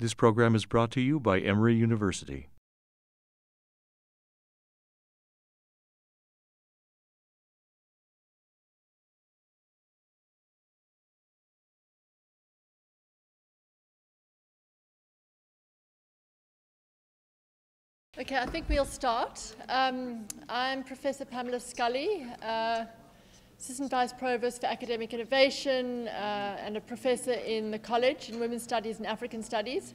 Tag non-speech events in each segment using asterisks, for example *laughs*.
This program is brought to you by Emory University. Okay, I think we'll start. Um, I'm Professor Pamela Scully, uh, Assistant Vice Provost for Academic Innovation uh, and a professor in the college in Women's Studies and African Studies.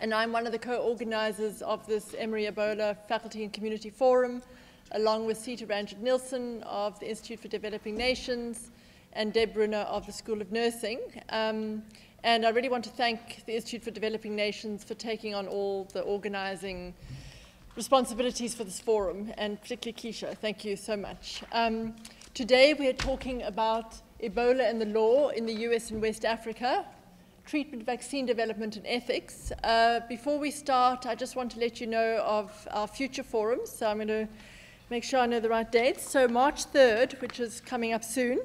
And I'm one of the co-organizers of this Emory Ebola Faculty and Community Forum, along with Sita Ranchod-Nilsson of the Institute for Developing Nations and Deb Bruner of the School of Nursing. Um, and I really want to thank the Institute for Developing Nations for taking on all the organizing responsibilities for this forum, and particularly Keisha, thank you so much. Um, today we are talking about Ebola and the law in the US and West Africa, treatment, vaccine development, and ethics. Uh, before we start, I just want to let you know of our future forums, so I'm going to make sure I know the right dates. So March 3rd, which is coming up soon,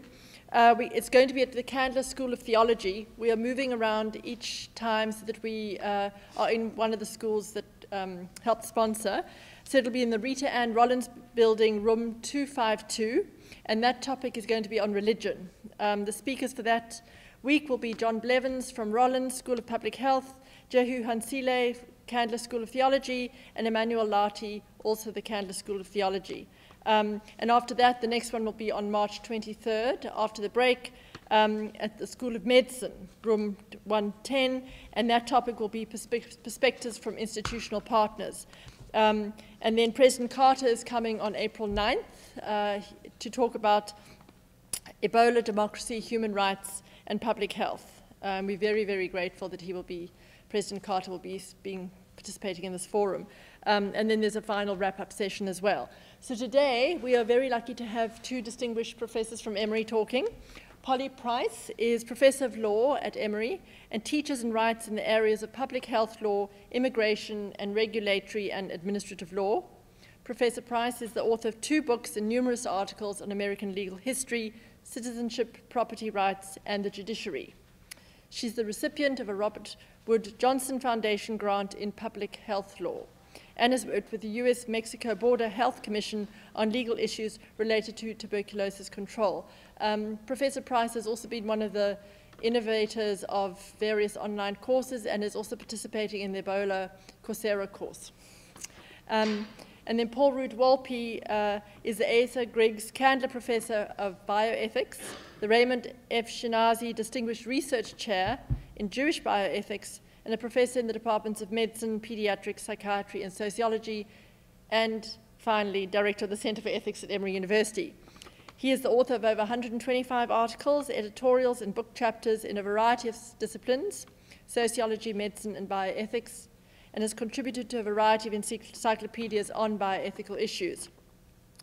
uh, we, it's going to be at the Candler School of Theology. We are moving around each time so that we uh, are in one of the schools that um, helped sponsor. So it'll be in the Rita Anne Rollins building, room 252, and that topic is going to be on religion. Um, the speakers for that week will be John Blevins from Rollins School of Public Health, Jehu Hanciles, Candler School of Theology, and Emmanuel Lartey, also the Candler School of Theology. Um, and after that, the next one will be on March 23rd, after the break, um, at the School of Medicine, room 110, and that topic will be perspe perspectives from institutional partners. Um, and then President Carter is coming on April 9th uh, to talk about Ebola, democracy, human rights, and public health. Um, we're very, very grateful that he will be, President Carter will be being, participating in this forum. Um, and then there's a final wrap-up session as well. So today, we are very lucky to have two distinguished professors from Emory talking. Polly Price is Professor of Law at Emory and teaches and writes in the areas of public health law, immigration, and regulatory and administrative law. Professor Price is the author of two books and numerous articles on American legal history, citizenship, property rights, and the judiciary. She's the recipient of a Robert Wood Johnson Foundation grant in public health law and has worked with the US Mexico Border Health Commission on legal issues related to tuberculosis control. Um, Professor Price has also been one of the innovators of various online courses and is also participating in the Ebola Coursera course. Um, and then Paul Root Wolpe uh, is the Asa Griggs Candler Professor of Bioethics, the Raymond F. Schinazi Distinguished Research Chair in Jewish Bioethics, and a professor in the departments of medicine, pediatrics, psychiatry, and sociology, and finally, director of the Center for Ethics at Emory University. He is the author of over 125 articles, editorials, and book chapters in a variety of disciplines sociology, medicine, and bioethics, and has contributed to a variety of encyclopedias on bioethical issues.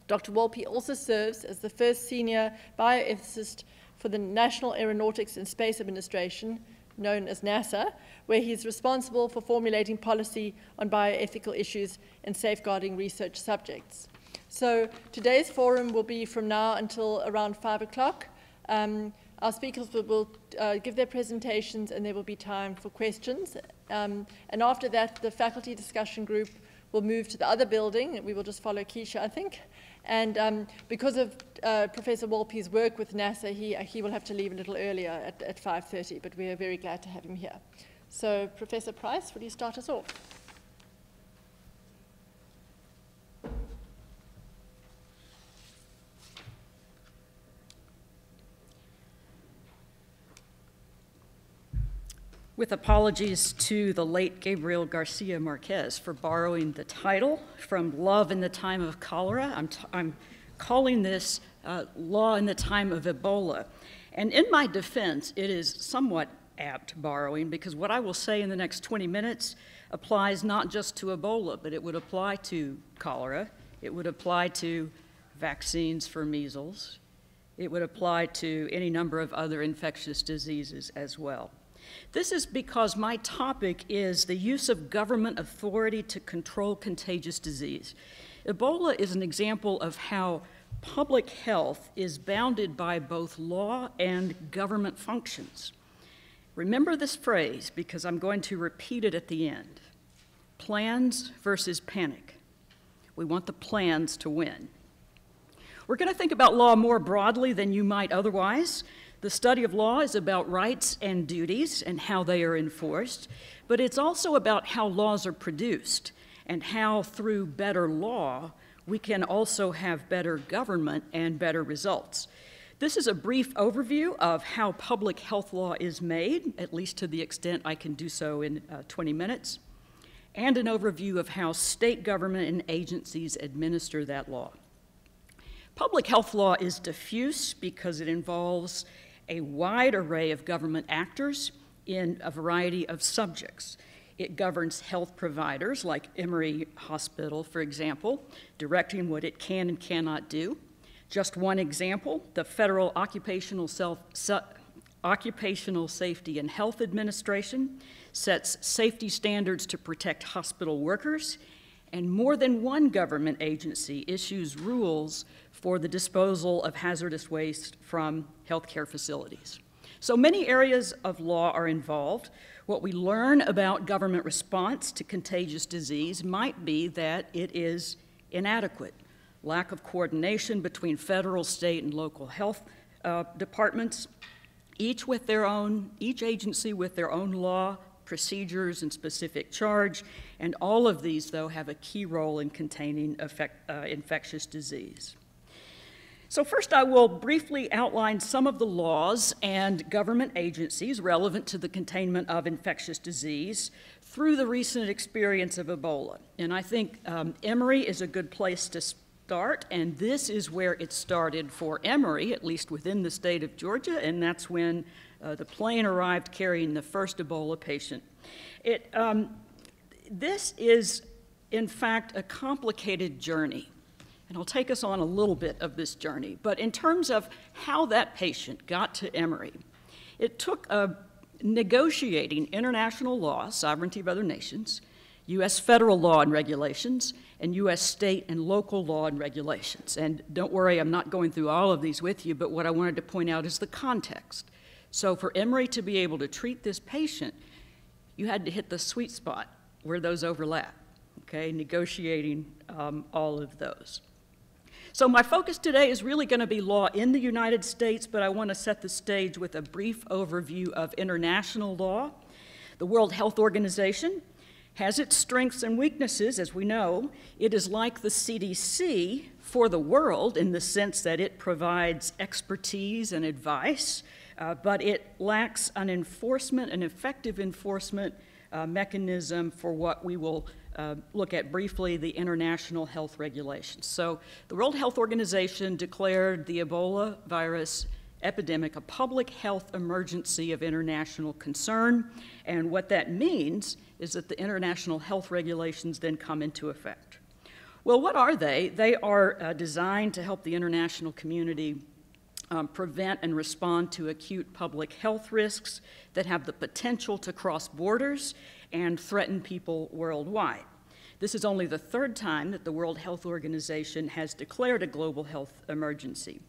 Dr. Wolpe also serves as the first senior bioethicist for the National Aeronautics and Space Administration, known as NASA, where he is responsible for formulating policy on bioethical issues and safeguarding research subjects. So today's forum will be from now until around 5 o'clock. Um, our speakers will, will uh, give their presentations and there will be time for questions. Um, and after that, the faculty discussion group will move to the other building. We will just follow Keisha, I think. And um, because of uh, Professor Wolpe's work with NASA, he, uh, he will have to leave a little earlier at, at 5.30, but we are very glad to have him here. So, Professor Price, will you start us off? With apologies to the late Gabriel Garcia Marquez for borrowing the title from Love in the Time of Cholera. I'm, am calling this uh, Law in the Time of Ebola. And in my defense, it is somewhat apt borrowing because what I will say in the next 20 minutes applies not just to Ebola, but it would apply to cholera, it would apply to vaccines for measles, it would apply to any number of other infectious diseases as well. This is because my topic is the use of government authority to control contagious disease. Ebola is an example of how public health is bounded by both law and government functions. Remember this phrase because I'm going to repeat it at the end. Plans versus panic. We want the plans to win. We're going to think about law more broadly than you might otherwise. The study of law is about rights and duties and how they are enforced, but it's also about how laws are produced and how, through better law, we can also have better government and better results. This is a brief overview of how public health law is made, at least to the extent I can do so in uh, 20 minutes, and an overview of how state government and agencies administer that law. Public health law is diffuse because it involves a wide array of government actors in a variety of subjects. It governs health providers, like Emory Hospital, for example, directing what it can and cannot do. Just one example the Federal Occupational, Self, Occupational Safety and Health Administration sets safety standards to protect hospital workers, and more than one government agency issues rules for the disposal of hazardous waste from healthcare facilities. So many areas of law are involved. What we learn about government response to contagious disease might be that it is inadequate lack of coordination between federal, state, and local health uh, departments, each with their own, each agency with their own law, procedures, and specific charge, and all of these, though, have a key role in containing effect, uh, infectious disease. So, first, I will briefly outline some of the laws and government agencies relevant to the containment of infectious disease through the recent experience of Ebola. And I think um, Emory is a good place to start, and this is where it started for Emory, at least within the state of Georgia, and that's when uh, the plane arrived carrying the first Ebola patient. It, um, this is, in fact, a complicated journey, and I'll take us on a little bit of this journey. But in terms of how that patient got to Emory, it took a negotiating international law, sovereignty of other nations, U.S. federal law and regulations, and U.S. state and local law and regulations. And don't worry, I'm not going through all of these with you, but what I wanted to point out is the context. So for Emory to be able to treat this patient, you had to hit the sweet spot where those overlap, okay, negotiating um, all of those. So my focus today is really going to be law in the United States, but I want to set the stage with a brief overview of international law. The World Health Organization has its strengths and weaknesses, as we know. It is like the CDC for the world in the sense that it provides expertise and advice, uh, but it lacks an enforcement, an effective enforcement uh, mechanism for what we will uh, look at briefly the international health regulations. So, the World Health Organization declared the Ebola virus epidemic a public health emergency of international concern. And what that means is that the international health regulations then come into effect. Well, what are they? They are uh, designed to help the international community um, prevent and respond to acute public health risks that have the potential to cross borders and threaten people worldwide. This is only the third time that the World Health Organization has declared a global health emergency.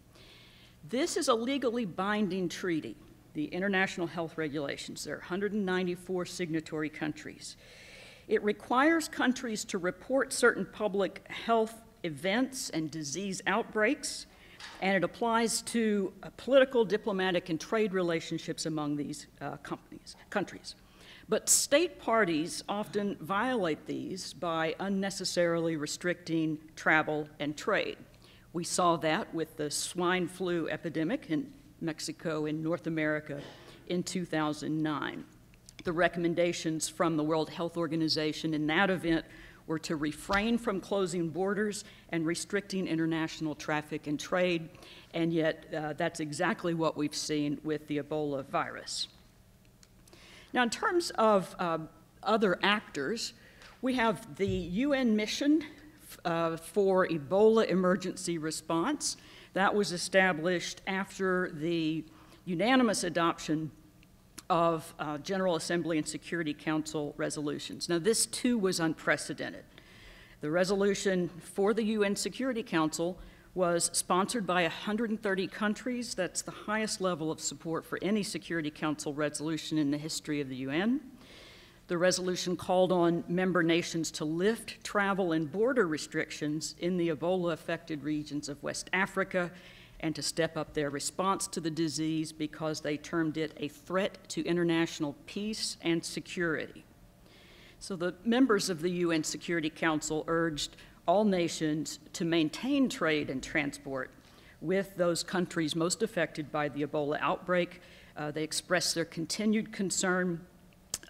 This is a legally binding treaty, the International Health Regulations. There are 194 signatory countries. It requires countries to report certain public health events and disease outbreaks, and it applies to uh, political, diplomatic, and trade relationships among these uh, companies, countries. But state parties often violate these by unnecessarily restricting travel and trade. We saw that with the swine flu epidemic in Mexico and North America in 2009. The recommendations from the World Health Organization in that event were to refrain from closing borders and restricting international traffic and trade, and yet uh, that's exactly what we've seen with the Ebola virus. Now, in terms of uh, other actors, we have the UN mission uh, for Ebola emergency response. That was established after the unanimous adoption of uh, General Assembly and Security Council resolutions. Now, this too was unprecedented. The resolution for the UN Security Council was sponsored by 130 countries. That's the highest level of support for any Security Council resolution in the history of the UN. The resolution called on member nations to lift travel and border restrictions in the Ebola affected regions of West Africa and to step up their response to the disease because they termed it a threat to international peace and security. So the members of the UN Security Council urged all nations to maintain trade and transport with those countries most affected by the Ebola outbreak. Uh, they expressed their continued concern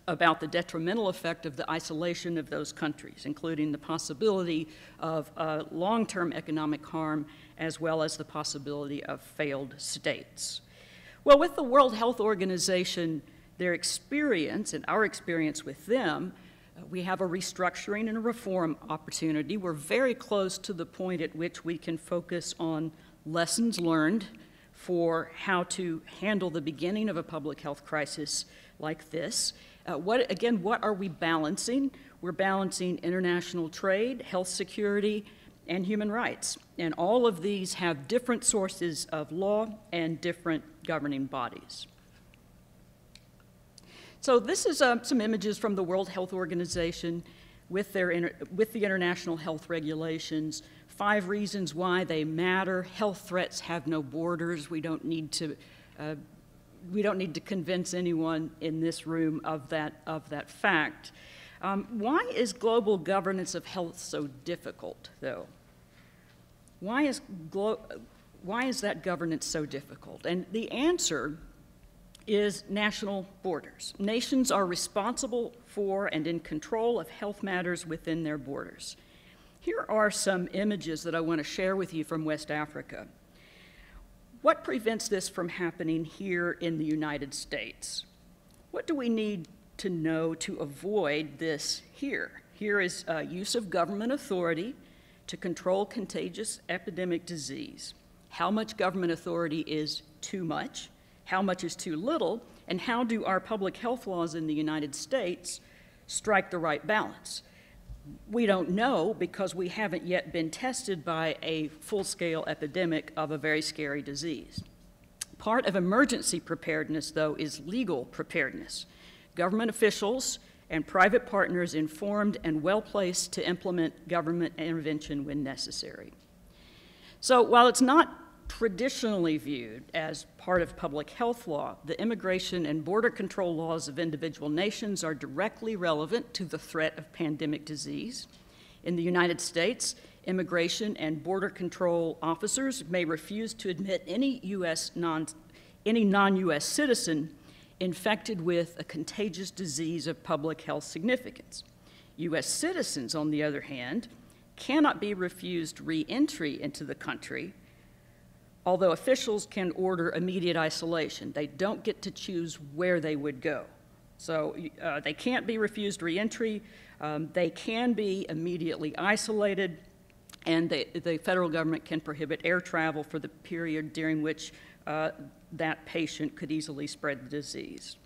about the detrimental effect of the isolation of those countries, including the possibility of uh, long term economic harm as well as the possibility of failed states. Well, with the World Health Organization, their experience and our experience with them, we have a restructuring and a reform opportunity. We're very close to the point at which we can focus on lessons learned for how to handle the beginning of a public health crisis like this uh, what, again, what are we balancing? We're balancing international trade, health security, and human rights. And all of these have different sources of law and different governing bodies. So this is uh, some images from the World Health Organization with, their with the international health regulations. Five reasons why they matter. Health threats have no borders. We don't need to uh, we don't need to convince anyone in this room of that, of that fact. Um, why is global governance of health so difficult, though? Why is, why is that governance so difficult? And the answer is national borders. Nations are responsible for and in control of health matters within their borders. Here are some images that I want to share with you from West Africa. What prevents this from happening here in the United States? What do we need to know to avoid this here? Here is uh, use of government authority to control contagious epidemic disease. How much government authority is too much? How much is too little? And how do our public health laws in the United States strike the right balance? We don't know because we haven't yet been tested by a full scale epidemic of a very scary disease. Part of emergency preparedness, though, is legal preparedness. Government officials and private partners informed and well placed to implement government intervention when necessary. So, while it's not traditionally viewed as part of public health law, the immigration and border control laws of individual nations are directly relevant to the threat of pandemic disease. In the United States, immigration and border control officers may refuse to admit any US non any non-US citizen infected with a contagious disease of public health significance. US citizens, on the other hand, cannot be refused re-entry into the country although officials can order immediate isolation. They don't get to choose where they would go. So uh, they can't be refused reentry. Um, they can be immediately isolated, and they, the federal government can prohibit air travel for the period during which uh, that patient could easily spread the disease.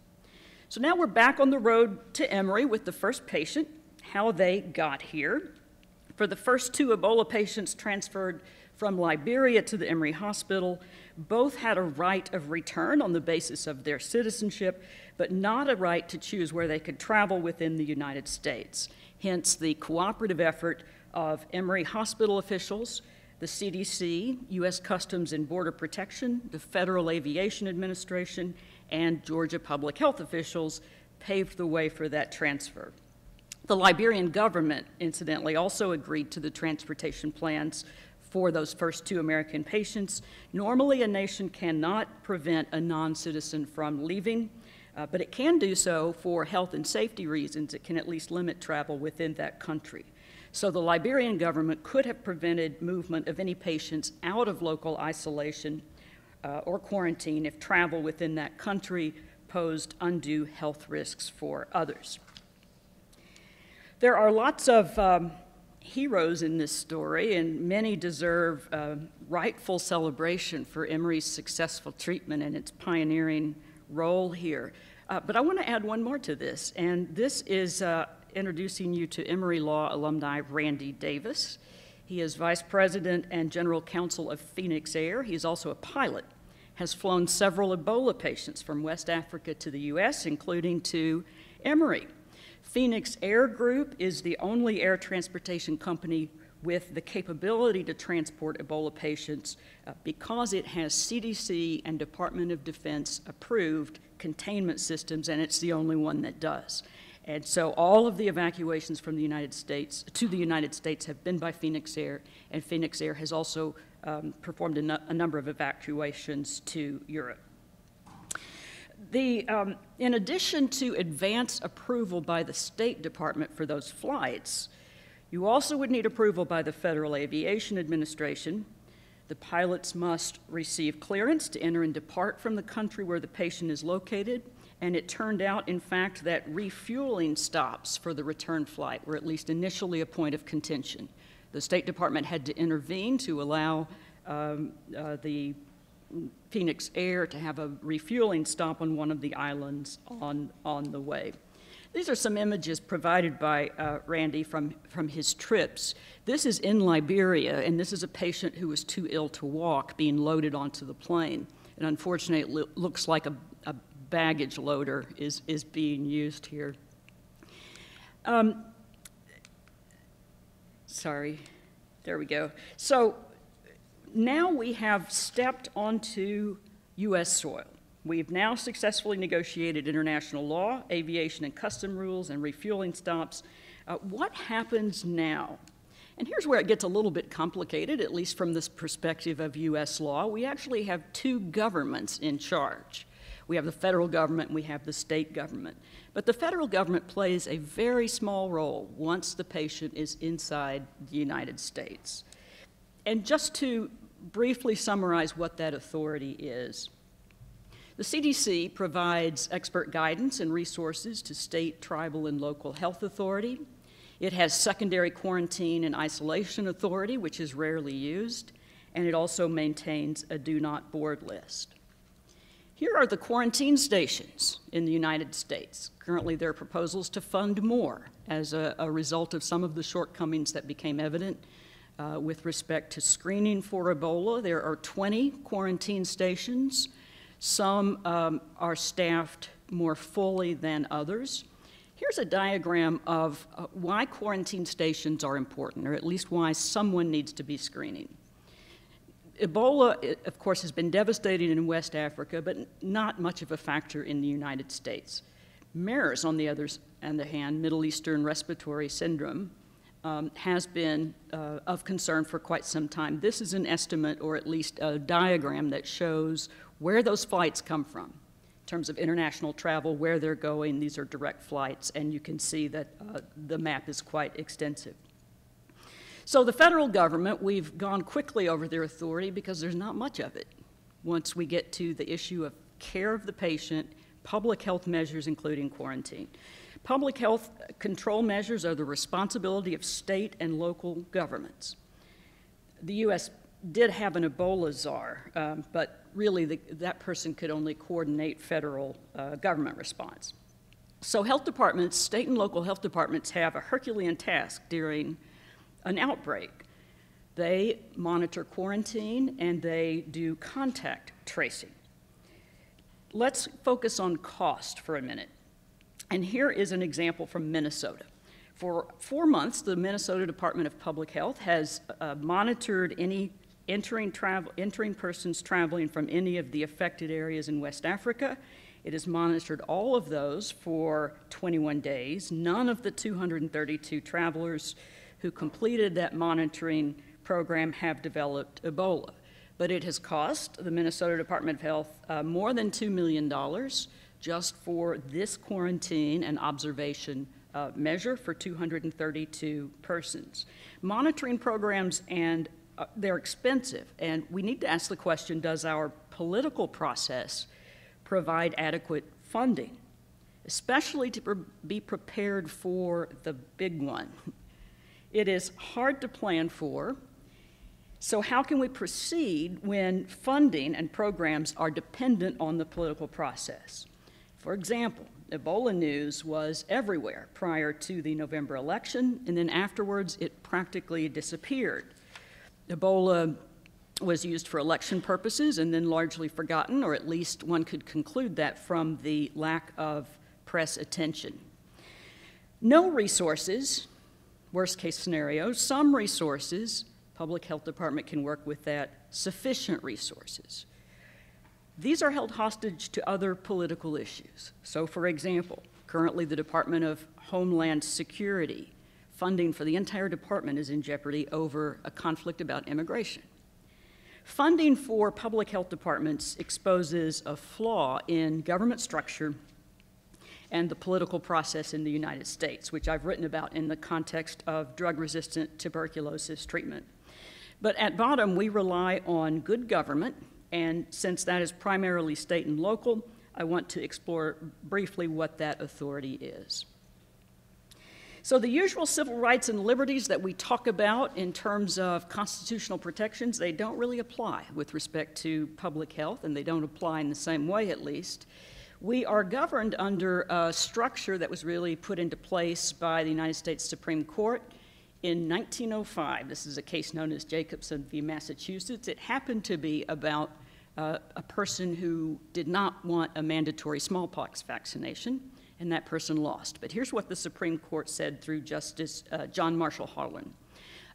So now we're back on the road to Emory with the first patient, how they got here. For the first two Ebola patients transferred from Liberia to the Emory Hospital. Both had a right of return on the basis of their citizenship, but not a right to choose where they could travel within the United States. Hence, the cooperative effort of Emory Hospital officials, the CDC, U.S. Customs and Border Protection, the Federal Aviation Administration, and Georgia public health officials paved the way for that transfer. The Liberian government, incidentally, also agreed to the transportation plans for those first two American patients. Normally, a nation cannot prevent a non citizen from leaving, uh, but it can do so for health and safety reasons. It can at least limit travel within that country. So the Liberian government could have prevented movement of any patients out of local isolation uh, or quarantine if travel within that country posed undue health risks for others. There are lots of um, heroes in this story, and many deserve uh, rightful celebration for Emory's successful treatment and its pioneering role here. Uh, but I want to add one more to this, and this is uh, introducing you to Emory Law alumni Randy Davis. He is vice president and general counsel of Phoenix Air. He is also a pilot, has flown several Ebola patients from West Africa to the U.S., including to Emory. Phoenix Air Group is the only air transportation company with the capability to transport Ebola patients uh, because it has CDC and Department of Defense approved containment systems, and it's the only one that does. And so all of the evacuations from the United States to the United States have been by Phoenix Air, and Phoenix Air has also um, performed a, a number of evacuations to Europe. The, um, in addition to advance approval by the State Department for those flights, you also would need approval by the Federal Aviation Administration. The pilots must receive clearance to enter and depart from the country where the patient is located. And it turned out, in fact, that refueling stops for the return flight were at least initially a point of contention. The State Department had to intervene to allow um, uh, the Phoenix Air to have a refueling stop on one of the islands on, on the way. These are some images provided by uh, Randy from, from his trips. This is in Liberia, and this is a patient who was too ill to walk being loaded onto the plane. And unfortunately, it lo- looks like a, a baggage loader is, is being used here. Um, sorry, there we go. So now we have stepped onto U.S. soil. We've now successfully negotiated international law, aviation and custom rules, and refueling stops. Uh, what happens now? And here's where it gets a little bit complicated, at least from this perspective of U.S. law. We actually have two governments in charge. We have the federal government and we have the state government. But the federal government plays a very small role once the patient is inside the United States. And just to briefly summarize what that authority is. The CDC provides expert guidance and resources to state, tribal, and local health authority. It has secondary quarantine and isolation authority, which is rarely used, and it also maintains a do not board list. Here are the quarantine stations in the United States. Currently, there are proposals to fund more as a, a result of some of the shortcomings that became evident uh, with respect to screening for Ebola. There are 20 quarantine stations some um, are staffed more fully than others. Here's a diagram of uh, why quarantine stations are important, or at least why someone needs to be screening. Ebola, of course, has been devastating in West Africa, but not much of a factor in the United States. MERS, on the other hand, Middle Eastern Respiratory Syndrome, um, has been uh, of concern for quite some time. This is an estimate, or at least a diagram, that shows where those flights come from in terms of international travel, where they're going. These are direct flights, and you can see that uh, the map is quite extensive. So, the federal government, we've gone quickly over their authority because there's not much of it. Once we get to the issue of care of the patient, public health measures, including quarantine. Public health control measures are the responsibility of state and local governments. The U.S. did have an Ebola czar, um, but really the, that person could only coordinate federal uh, government response. So, health departments, state and local health departments, have a Herculean task during an outbreak. They monitor quarantine and they do contact tracing. Let's focus on cost for a minute. And here is an example from Minnesota. For four months, the Minnesota Department of Public Health has uh, monitored any entering, travel, entering persons traveling from any of the affected areas in West Africa. It has monitored all of those for 21 days. None of the 232 travelers who completed that monitoring program have developed Ebola. But it has cost the Minnesota Department of Health uh, more than $2 million just for this quarantine and observation uh, measure for 232 persons. Monitoring programs and uh, they're expensive. And we need to ask the question does our political process provide adequate funding, especially to pre- be prepared for the big one? It is hard to plan for. So, how can we proceed when funding and programs are dependent on the political process? For example, Ebola news was everywhere prior to the November election, and then afterwards it practically disappeared. Ebola was used for election purposes and then largely forgotten, or at least one could conclude that from the lack of press attention. No resources, worst case scenario, some resources, public health department can work with that, sufficient resources. These are held hostage to other political issues. So, for example, currently the Department of Homeland Security funding for the entire department is in jeopardy over a conflict about immigration. Funding for public health departments exposes a flaw in government structure and the political process in the United States, which I've written about in the context of drug resistant tuberculosis treatment. But at bottom, we rely on good government and since that is primarily state and local, I want to explore briefly what that authority is. So, the usual civil rights and liberties that we talk about in terms of constitutional protections, they don't really apply with respect to public health, and they don't apply in the same way, at least. We are governed under a structure that was really put into place by the United States Supreme Court in 1905, this is a case known as Jacobson v. Massachusetts. It happened to be about uh, a person who did not want a mandatory smallpox vaccination, and that person lost. But here's what the Supreme Court said through Justice uh, John Marshall Harlan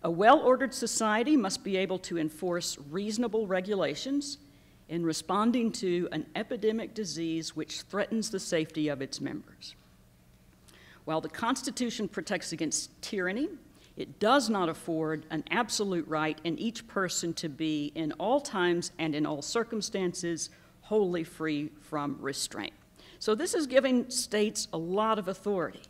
A well ordered society must be able to enforce reasonable regulations in responding to an epidemic disease which threatens the safety of its members. While the Constitution protects against tyranny, it does not afford an absolute right in each person to be, in all times and in all circumstances, wholly free from restraint. So, this is giving states a lot of authority.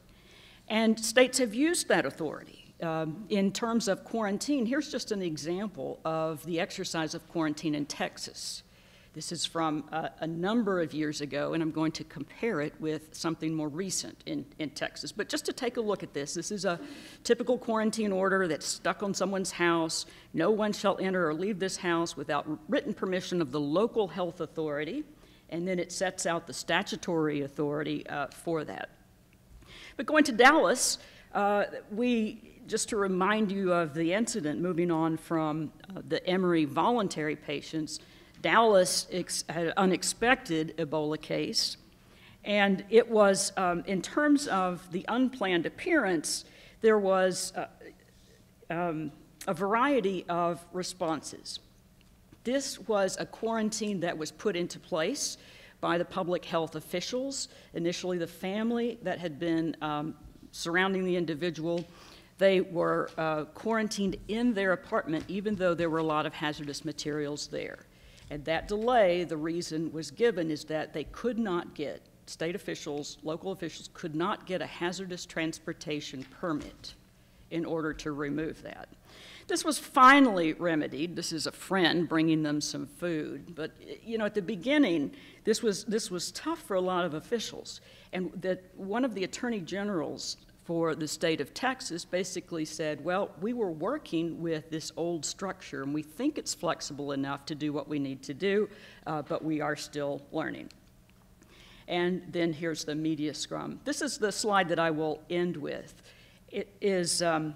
And states have used that authority. Um, in terms of quarantine, here's just an example of the exercise of quarantine in Texas. This is from a, a, number of years ago, and I'm going to compare it with something more recent in, in Texas. But just to take a look at this, this is a typical quarantine order that's stuck on someone's house. No one shall enter or leave this house without written permission of the local health authority, and then it sets out the statutory authority uh, for that. But going to Dallas, uh, we just to remind you of the incident, moving on from uh, the Emory voluntary patients, Dallas had an unexpected Ebola case, and it was, um, in terms of the unplanned appearance, there was uh, um, a variety of responses. This was a quarantine that was put into place by the public health officials. Initially, the family that had been um, surrounding the individual, they were uh, quarantined in their apartment, even though there were a lot of hazardous materials there. And that delay, the reason was given is that they could not get, state officials, local officials could not get a hazardous transportation permit in order to remove that. This was finally remedied. This is a friend bringing them some food. But, you know, at the beginning, this was, this was tough for a lot of officials. And that one of the attorney generals for the state of Texas basically said, well, we were working with this old structure and we think it's flexible enough to do what we need to do, uh, but we are still learning. And then here's the media scrum. This is the slide that I will end with. It is. Um,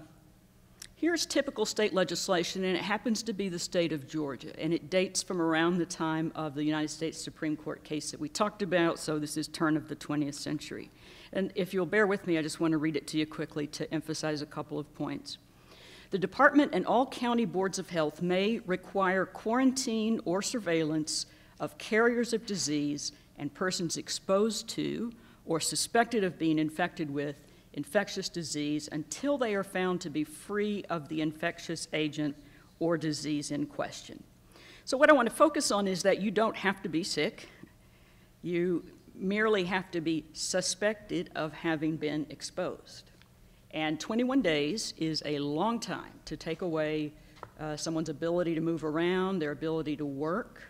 Here's typical state legislation, and it happens to be the state of Georgia, and it dates from around the time of the United States Supreme Court case that we talked about, so this is turn of the 20th century. And if you'll bear with me, I just want to read it to you quickly to emphasize a couple of points. The department and all county boards of health may require quarantine or surveillance of carriers of disease and persons exposed to or suspected of being infected with infectious disease until they are found to be free of the infectious agent or disease in question. So, what I want to focus on is that you don't have to be sick. You merely have to be suspected of having been exposed. And 21 days is a long time to take away uh, someone's ability to move around, their ability to work,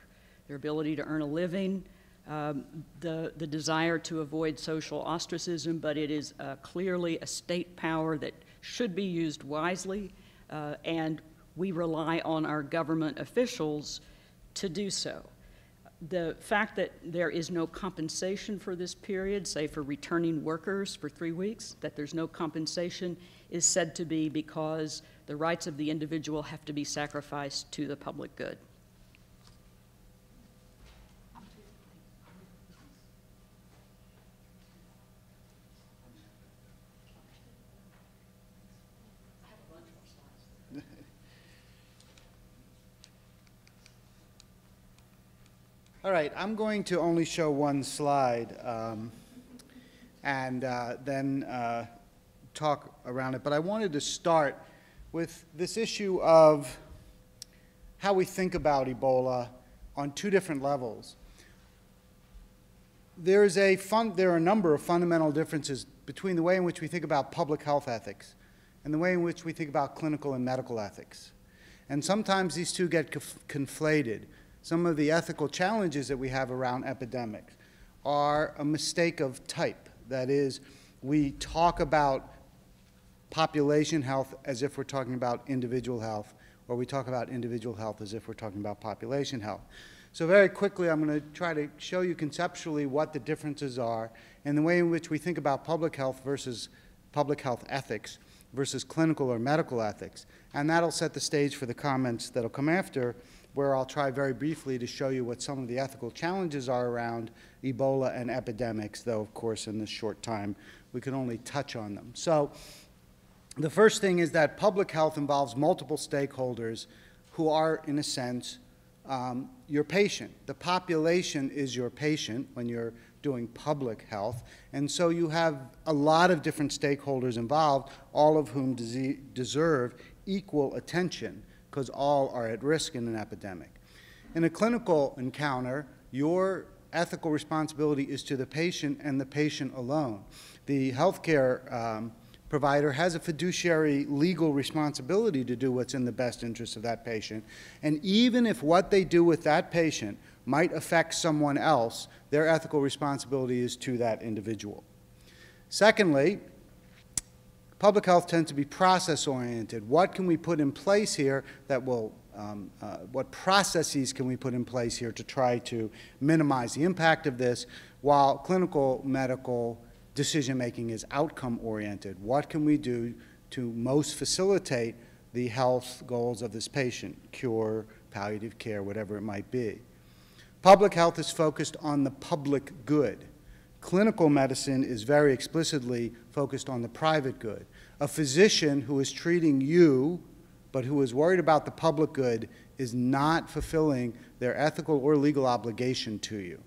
their ability to earn a living, um, the, the desire to avoid social ostracism, but it is uh, clearly a state power that should be used wisely, uh, and we rely on our government officials to do so. The fact that there is no compensation for this period, say for returning workers for three weeks, that there's no compensation is said to be because the rights of the individual have to be sacrificed to the public good. All right, I'm going to only show one slide um, and uh, then uh, talk around it. But I wanted to start with this issue of how we think about Ebola on two different levels. There, is a fun, there are a number of fundamental differences between the way in which we think about public health ethics and the way in which we think about clinical and medical ethics. And sometimes these two get conflated some of the ethical challenges that we have around epidemics are a mistake of type. That is, we talk about population health as if we're talking about individual health, or we talk about individual health as if we're talking about population health. So very quickly, I'm going to try to show you conceptually what the differences are and the way in which we think about public health versus public health ethics versus clinical or medical ethics. And that'll set the stage for the comments that'll come after where I'll try very briefly to show you what some of the ethical challenges are around Ebola and epidemics, though, of course, in this short time, we can only touch on them. So the first thing is that public health involves multiple stakeholders who are, in a sense, um, your patient. The population is your patient when you're doing public health, and so you have a lot of different stakeholders involved, all of whom deserve equal attention because all are at risk in an epidemic. In a clinical encounter, your ethical responsibility is to the patient and the patient alone. The healthcare um, provider has a fiduciary legal responsibility to do what's in the best interest of that patient. And even if what they do with that patient might affect someone else, their ethical responsibility is to that individual. Secondly, Public health tends to be process oriented. What can we put in place here that will, um, uh, what processes can we put in place here to try to minimize the impact of this, while clinical medical decision making is outcome oriented? What can we do to most facilitate the health goals of this patient, cure, palliative care, whatever it might be? Public health is focused on the public good. Clinical medicine is very explicitly focused on the private good. A physician who is treating you, but who is worried about the public good, is not fulfilling their ethical or legal obligation to you.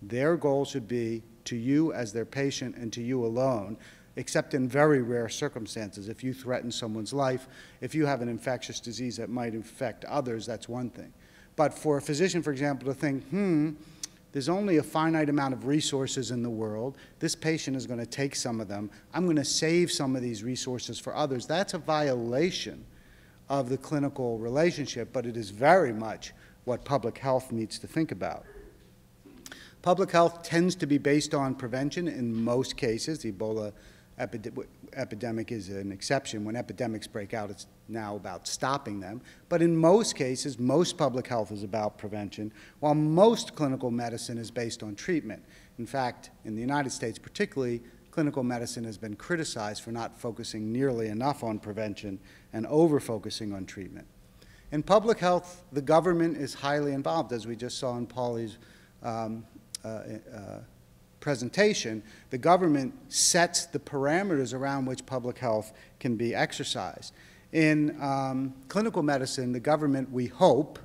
Their goal should be to you as their patient and to you alone, except in very rare circumstances. If you threaten someone's life, if you have an infectious disease that might infect others, that's one thing. But for a physician, for example, to think, hmm, there's only a finite amount of resources in the world. This patient is going to take some of them. I'm going to save some of these resources for others. That's a violation of the clinical relationship, but it is very much what public health needs to think about. Public health tends to be based on prevention in most cases. Ebola epidemic is an exception. When epidemics break out, it's now about stopping them. But in most cases, most public health is about prevention, while most clinical medicine is based on treatment. In fact, in the United States particularly, clinical medicine has been criticized for not focusing nearly enough on prevention and over-focusing on treatment. In public health, the government is highly involved, as we just saw in Polly's um, uh, uh, presentation, the government sets the parameters around which public health can be exercised. In um, clinical medicine, the government, we hope,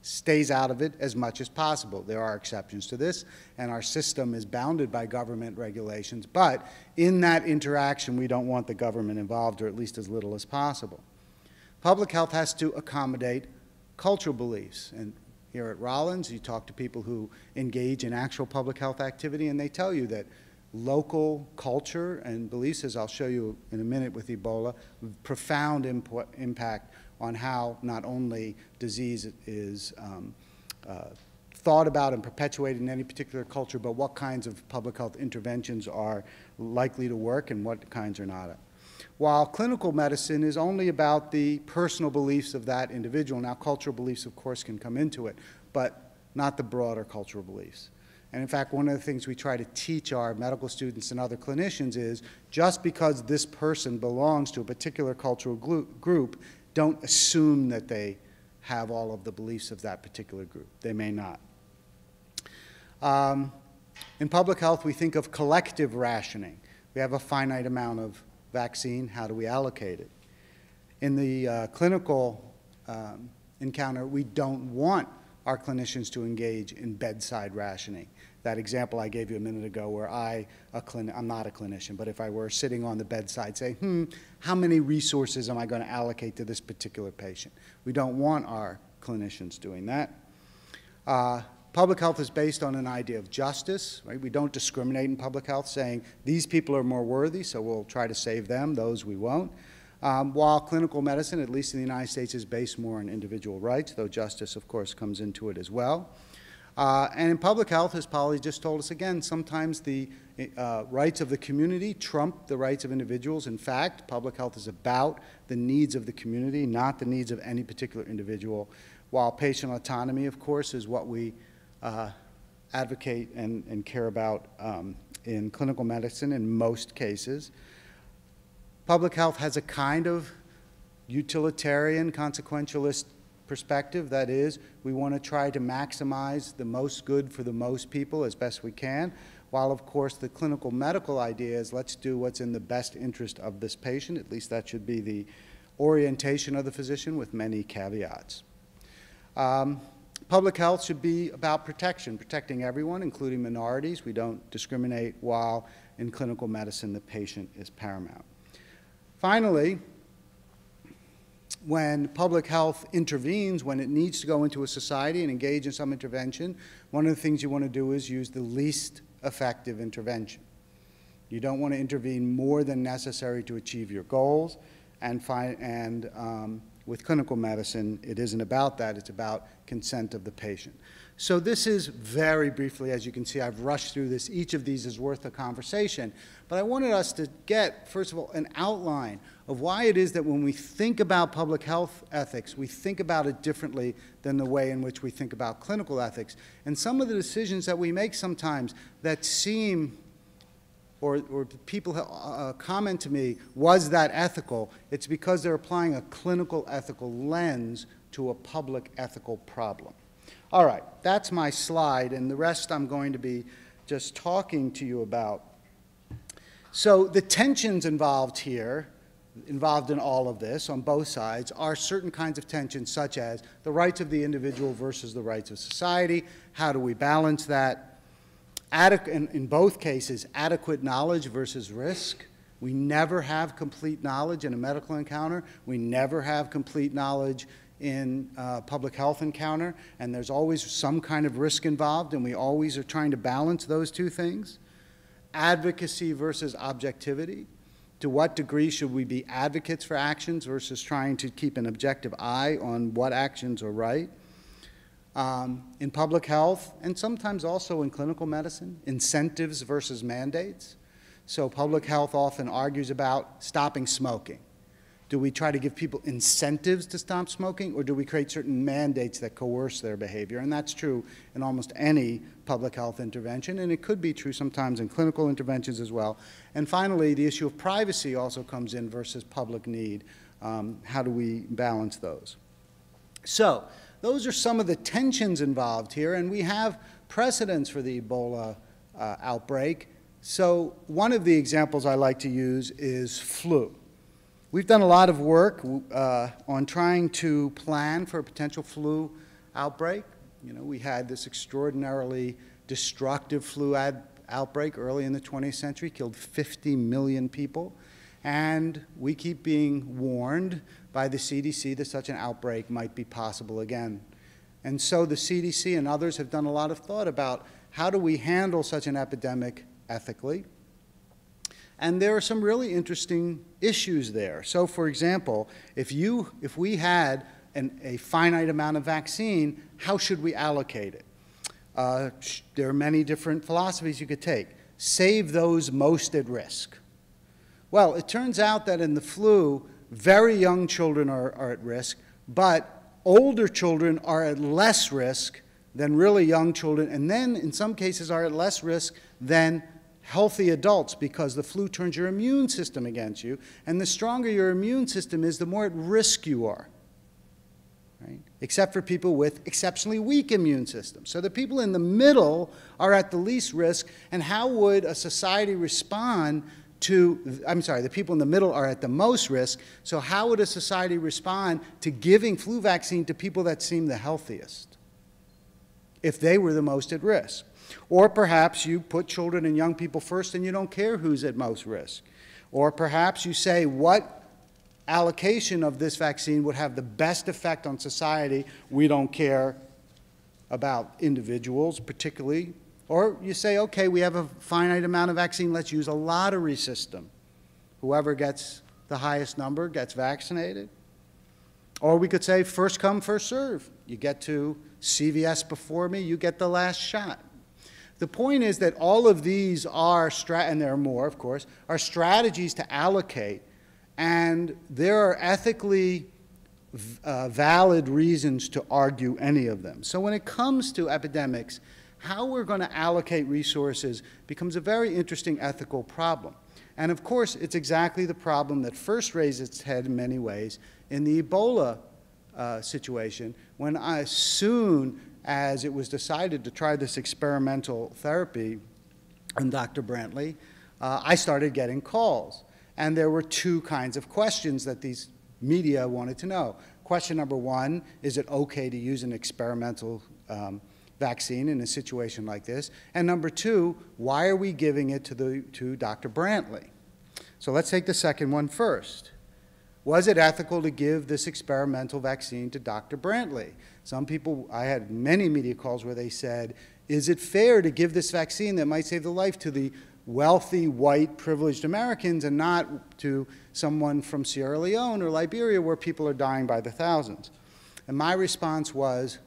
stays out of it as much as possible. There are exceptions to this, and our system is bounded by government regulations, but in that interaction, we don't want the government involved, or at least as little as possible. Public health has to accommodate cultural beliefs, and here at Rollins, you talk to people who engage in actual public health activity, and they tell you that local culture and beliefs, as I'll show you in a minute with Ebola, profound input, impact on how not only disease is um, uh, thought about and perpetuated in any particular culture, but what kinds of public health interventions are likely to work and what kinds are not while clinical medicine is only about the personal beliefs of that individual. Now, cultural beliefs, of course, can come into it, but not the broader cultural beliefs. And in fact, one of the things we try to teach our medical students and other clinicians is just because this person belongs to a particular cultural group, don't assume that they have all of the beliefs of that particular group. They may not. Um, in public health, we think of collective rationing. We have a finite amount of vaccine. How do we allocate it? In the uh, clinical um, encounter, we don't want our clinicians to engage in bedside rationing. That example I gave you a minute ago where I, a clin I'm not a clinician, but if I were sitting on the bedside saying, hmm, how many resources am I going to allocate to this particular patient? We don't want our clinicians doing that. Uh, public health is based on an idea of justice, right? We don't discriminate in public health saying these people are more worthy, so we'll try to save them, those we won't. Um, while clinical medicine, at least in the United States, is based more on individual rights, though justice, of course, comes into it as well. Uh, and in public health, as Polly just told us again, sometimes the uh, rights of the community trump the rights of individuals. In fact, public health is about the needs of the community, not the needs of any particular individual, while patient autonomy, of course, is what we uh, advocate and, and, care about um, in clinical medicine in most cases. Public health has a kind of utilitarian, consequentialist perspective. That is, we want to try to maximize the most good for the most people as best we can, while of course the clinical medical idea is let's do what's in the best interest of this patient. At least that should be the orientation of the physician with many caveats. Um, public health should be about protection, protecting everyone, including minorities. We don't discriminate while in clinical medicine the patient is paramount. Finally, when public health intervenes, when it needs to go into a society and engage in some intervention, one of the things you want to do is use the least effective intervention. You don't want to intervene more than necessary to achieve your goals, and, find, and um, with clinical medicine, it isn't about that, it's about consent of the patient. So this is very briefly, as you can see, I've rushed through this. Each of these is worth a conversation. But I wanted us to get, first of all, an outline of why it is that when we think about public health ethics, we think about it differently than the way in which we think about clinical ethics. And some of the decisions that we make sometimes that seem or, or, people uh, comment to me, was that ethical? It's because they're applying a clinical ethical lens to a public ethical problem. All right, that's my slide, and the rest I'm going to be just talking to you about. So the tensions involved here, involved in all of this on both sides, are certain kinds of tensions such as the rights of the individual versus the rights of society. How do we balance that? In, both cases, adequate knowledge versus risk. We never have complete knowledge in a medical encounter. We never have complete knowledge in uh, public health encounter, and there's always some kind of risk involved, and we always are trying to balance those two things. Advocacy versus objectivity. To what degree should we be advocates for actions versus trying to keep an objective eye on what actions are right? Um, in public health, and sometimes also in clinical medicine, incentives versus mandates. So public health often argues about stopping smoking do we try to give people incentives to stop smoking, or do we create certain mandates that coerce their behavior? And that's true in almost any public health intervention, and it could be true sometimes in clinical interventions as well. And finally, the issue of privacy also comes in versus public need. Um, how do we balance those? So, those are some of the tensions involved here, and we have precedents for the Ebola uh, outbreak. So, one of the examples I like to use is flu. We've done a lot of work uh, on trying to plan for a potential flu outbreak. You know, we had this extraordinarily destructive flu outbreak early in the 20th century, killed 50 million people. And we keep being warned by the CDC that such an outbreak might be possible again. And so the CDC and others have done a lot of thought about how do we handle such an epidemic ethically. And there are some really interesting issues there. So, for example, if, you, if we had an, a finite amount of vaccine, how should we allocate it? Uh, there are many different philosophies you could take. Save those most at risk. Well, it turns out that in the flu, very young children are, are at risk, but older children are at less risk than really young children, and then in some cases are at less risk than healthy adults because the flu turns your immune system against you, and the stronger your immune system is, the more at risk you are. Right? Except for people with exceptionally weak immune systems. So the people in the middle are at the least risk, and how would a society respond to, I'm sorry, the people in the middle are at the most risk, so how would a society respond to giving flu vaccine to people that seem the healthiest if they were the most at risk? Or perhaps you put children and young people first and you don't care who's at most risk. Or perhaps you say what allocation of this vaccine would have the best effect on society. We don't care about individuals particularly. Or you say, okay, we have a finite amount of vaccine, let's use a lottery system. Whoever gets the highest number gets vaccinated. Or we could say, first come, first serve. You get to CVS before me, you get the last shot. The point is that all of these are, and there are more, of course, are strategies to allocate, and there are ethically uh, valid reasons to argue any of them. So when it comes to epidemics, how we're going to allocate resources becomes a very interesting ethical problem. And of course, it's exactly the problem that first raised its head in many ways in the Ebola uh, situation, when as soon as it was decided to try this experimental therapy on Dr. Brantly, uh, I started getting calls. And there were two kinds of questions that these media wanted to know. Question number one, is it okay to use an experimental um, vaccine in a situation like this? And number two, why are we giving it to, the, to Dr. Brantly? So let's take the second one first. Was it ethical to give this experimental vaccine to Dr. Brantly? Some people, I had many media calls where they said, is it fair to give this vaccine that might save the life to the wealthy, white, privileged Americans and not to someone from Sierra Leone or Liberia where people are dying by the thousands? And my response was,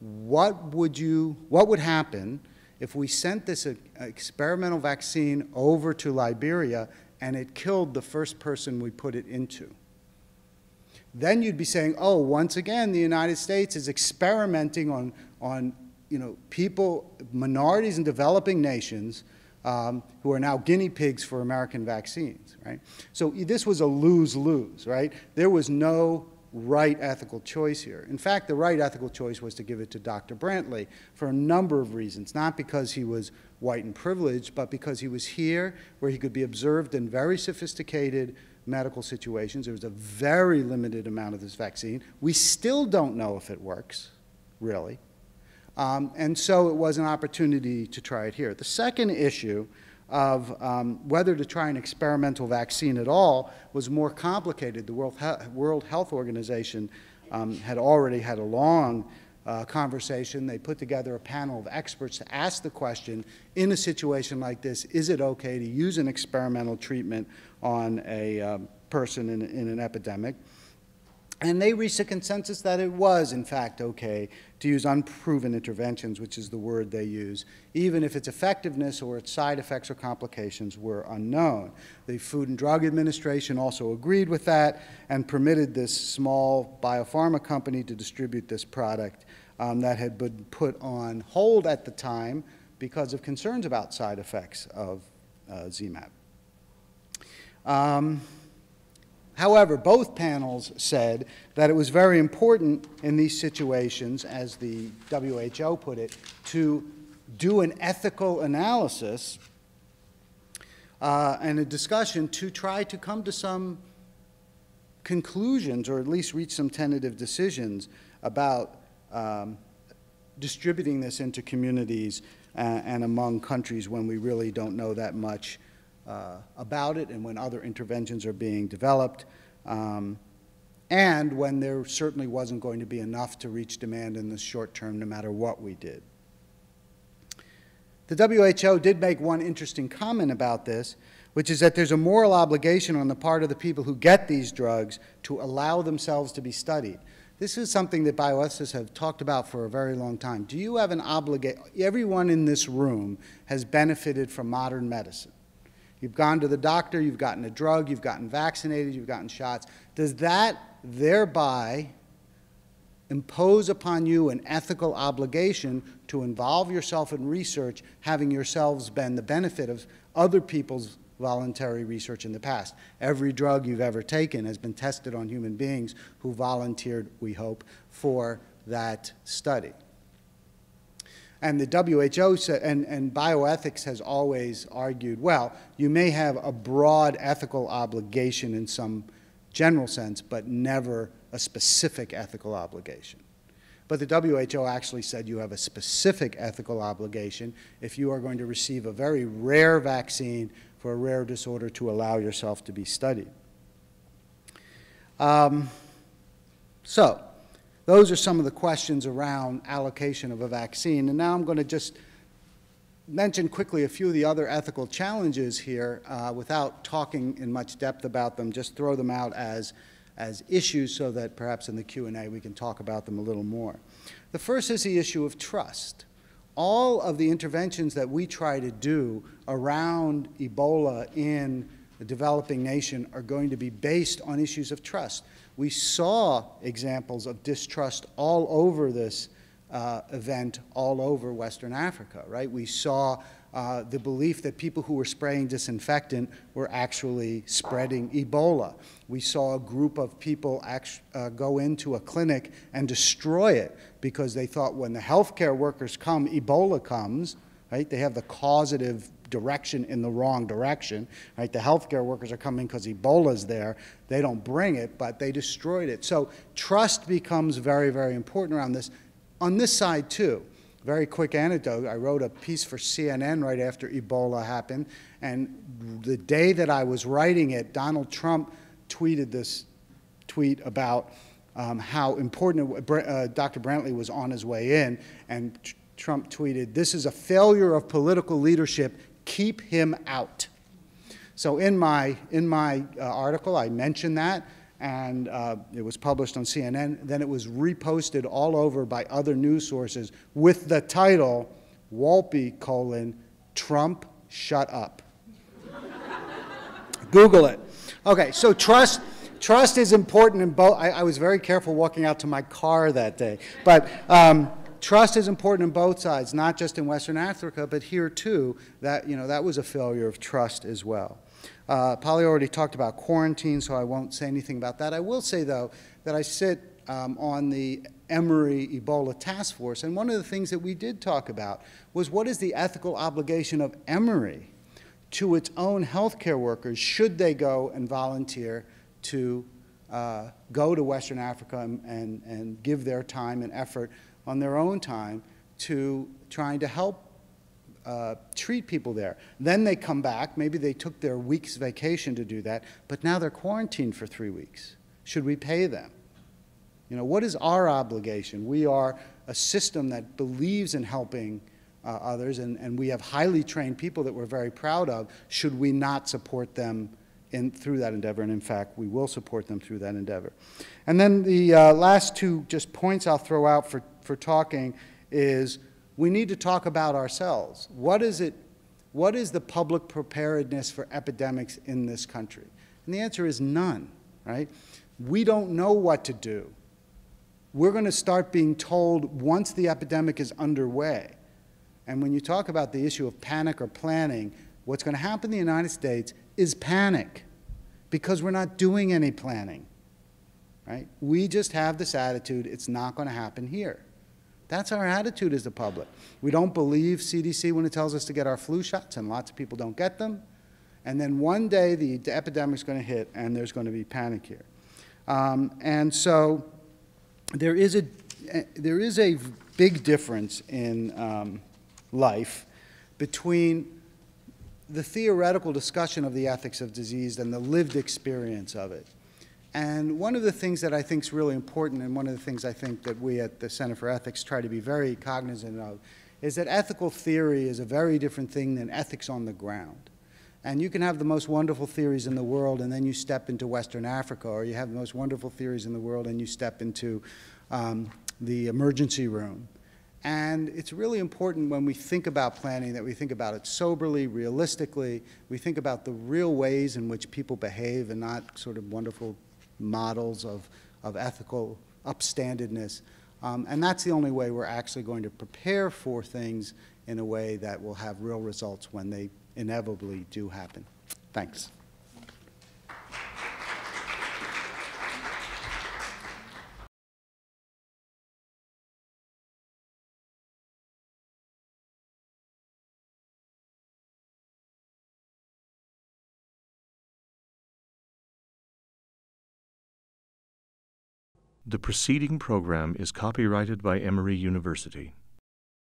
what would you, what would happen if we sent this experimental vaccine over to Liberia and it killed the first person we put it into? then you'd be saying, oh, once again, the United States is experimenting on, on you know, people, minorities in developing nations um, who are now guinea pigs for American vaccines, right? So this was a lose-lose, right? There was no right ethical choice here. In fact, the right ethical choice was to give it to Dr. Brantly for a number of reasons, not because he was white and privileged, but because he was here where he could be observed in very sophisticated medical situations. There was a very limited amount of this vaccine. We still don't know if it works, really. Um, and so it was an opportunity to try it here. The second issue of um, whether to try an experimental vaccine at all was more complicated. The World, he World Health Organization um, had already had a long uh, conversation. They put together a panel of experts to ask the question, in a situation like this, is it okay to use an experimental treatment on a um, person in, in an epidemic? And they reached a consensus that it was, in fact, okay to use unproven interventions, which is the word they use, even if its effectiveness or its side effects or complications were unknown. The Food and Drug Administration also agreed with that and permitted this small biopharma company to distribute this product um, that had been put on hold at the time because of concerns about side effects of uh, ZMapp. Um, However, both panels said that it was very important in these situations, as the WHO put it, to do an ethical analysis uh, and a discussion to try to come to some conclusions or at least reach some tentative decisions about um, distributing this into communities uh, and among countries when we really don't know that much about it and when other interventions are being developed, um, and when there certainly wasn't going to be enough to reach demand in the short term no matter what we did. The WHO did make one interesting comment about this, which is that there's a moral obligation on the part of the people who get these drugs to allow themselves to be studied. This is something that bioethicists have talked about for a very long time. Do you have an obligation? Everyone in this room has benefited from modern medicine. You've gone to the doctor, you've gotten a drug, you've gotten vaccinated, you've gotten shots. Does that thereby impose upon you an ethical obligation to involve yourself in research, having yourselves been the benefit of other people's voluntary research in the past. Every drug you've ever taken has been tested on human beings who volunteered, we hope, for that study. And the WHO and, and bioethics has always argued, well, you may have a broad ethical obligation in some general sense, but never a specific ethical obligation. But the WHO actually said you have a specific ethical obligation if you are going to receive a very rare vaccine for a rare disorder to allow yourself to be studied. Um, so, those are some of the questions around allocation of a vaccine. And now I'm going to just mention quickly a few of the other ethical challenges here uh, without talking in much depth about them, just throw them out as, as issues so that perhaps in the Q&A we can talk about them a little more. The first is the issue of trust. All of the interventions that we try to do around Ebola in a developing nation are going to be based on issues of trust. We saw examples of distrust all over this uh, event, all over Western Africa, right? We saw uh, the belief that people who were spraying disinfectant were actually spreading Ebola. We saw a group of people uh, go into a clinic and destroy it because they thought when the healthcare workers come, Ebola comes, right? They have the causative direction in the wrong direction, right? The healthcare workers are coming because Ebola's there. They don't bring it, but they destroyed it. So trust becomes very, very important around this. On this side, too, very quick anecdote. I wrote a piece for CNN right after Ebola happened, and the day that I was writing it, Donald Trump tweeted this tweet about um, how important uh, Dr. Brantly was on his way in, and Trump tweeted, This is a failure of political leadership keep him out. So in my, in my uh, article, I mentioned that, and uh, it was published on CNN. Then it was reposted all over by other news sources with the title, Wolpe, colon, Trump, shut up. *laughs* Google it. Okay, so trust, trust is important in both. I, I, was very careful walking out to my car that day. But um, trust is important in both sides, not just in Western Africa, but here too. That you know that was a failure of trust as well. Uh, Polly already talked about quarantine, so I won't say anything about that. I will say though that I sit um, on the Emory Ebola Task Force, and one of the things that we did talk about was what is the ethical obligation of Emory to its own healthcare workers should they go and volunteer to uh, go to Western Africa and, and, and give their time and effort on their own time to trying to help uh, treat people there. Then they come back. Maybe they took their week's vacation to do that, but now they're quarantined for three weeks. Should we pay them? You know, what is our obligation? We are a system that believes in helping uh, others, and, and we have highly trained people that we're very proud of. Should we not support them in, through that endeavor? And in fact, we will support them through that endeavor. And then the uh, last two just points I'll throw out for for talking is we need to talk about ourselves. What is it? What is the public preparedness for epidemics in this country? And the answer is none, right? We don't know what to do. We're going to start being told once the epidemic is underway. And when you talk about the issue of panic or planning, what's going to happen in the United States is panic because we're not doing any planning. Right? We just have this attitude, it's not going to happen here. That's our attitude as the public. We don't believe CDC when it tells us to get our flu shots, and lots of people don't get them. And then one day the, epidemic's going to hit, and there's going to be panic here. Um, and so there is a there is a big difference in um, life between the theoretical discussion of the ethics of disease and the lived experience of it. And one of the things that I think is really important, and one of the things I think that we at the Center for Ethics try to be very cognizant of, is that ethical theory is a very different thing than ethics on the ground. And you can have the most wonderful theories in the world, and then you step into Western Africa, or you have the most wonderful theories in the world, and you step into um, the emergency room. And it's really important when we think about planning that we think about it soberly, realistically. We think about the real ways in which people behave and not sort of wonderful models of, of ethical upstandedness. Um, and that's the only way we're actually going to prepare for things in a way that will have real results when they inevitably do happen. Thanks. The preceding program is copyrighted by Emory University.